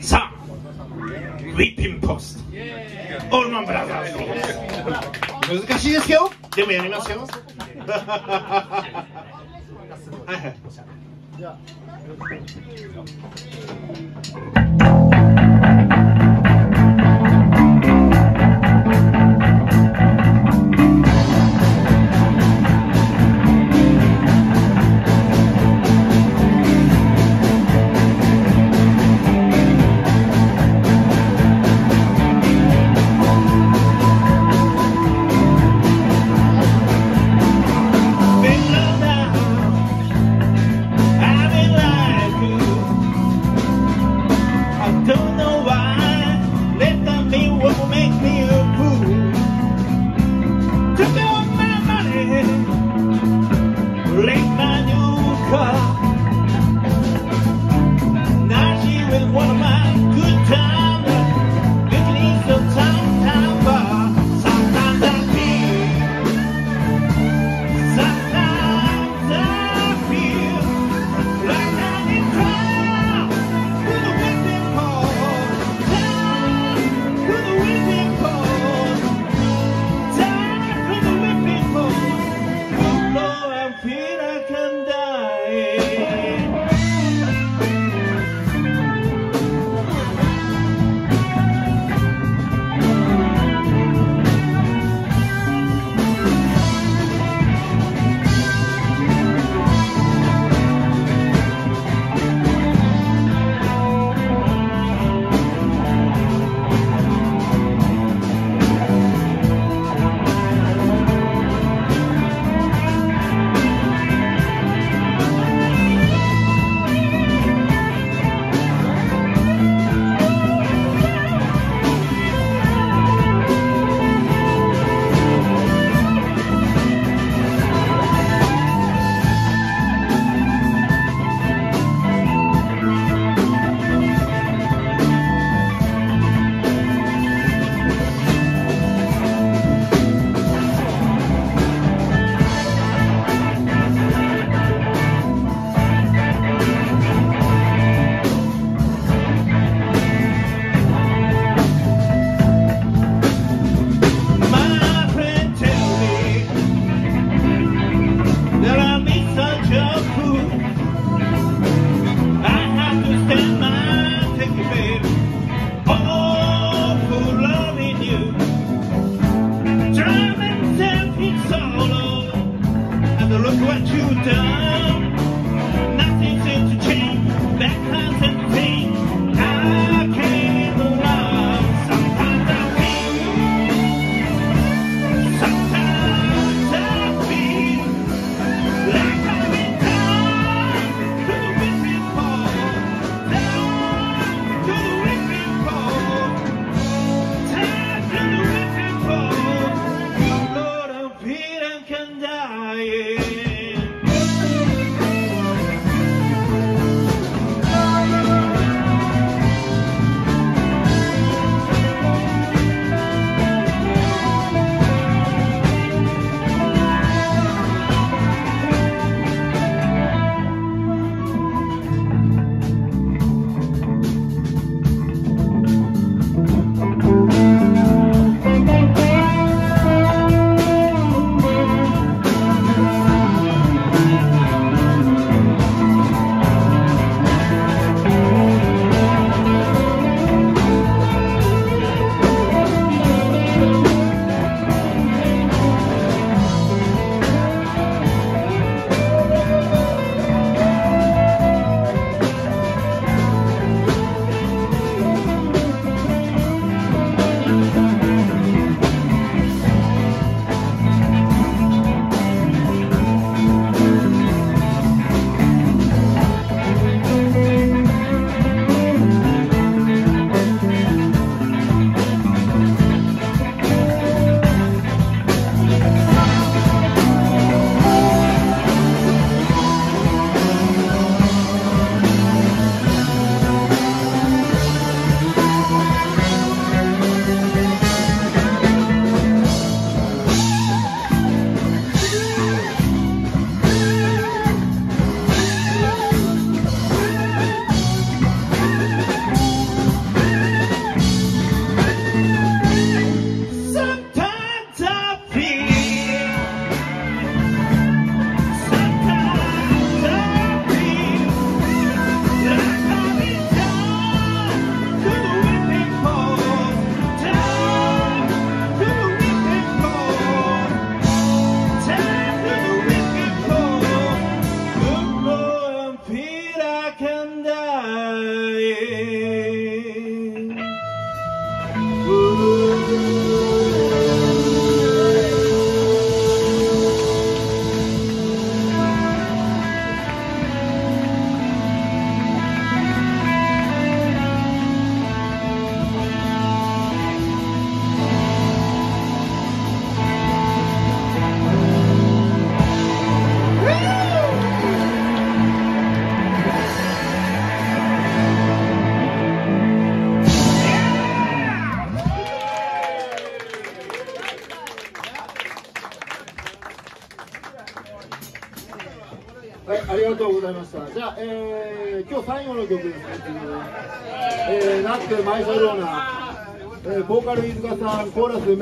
さあ、ウィッピンポスト、オールマンブラザーズ、難しいですよ、でもやりますよ。はいはい。you done. はい、ありがとうございました。じゃあ、えー、今日最後の曲ですね、えー、なって、マイサローナ、えー、ボーカル飯塚さん、コーラス、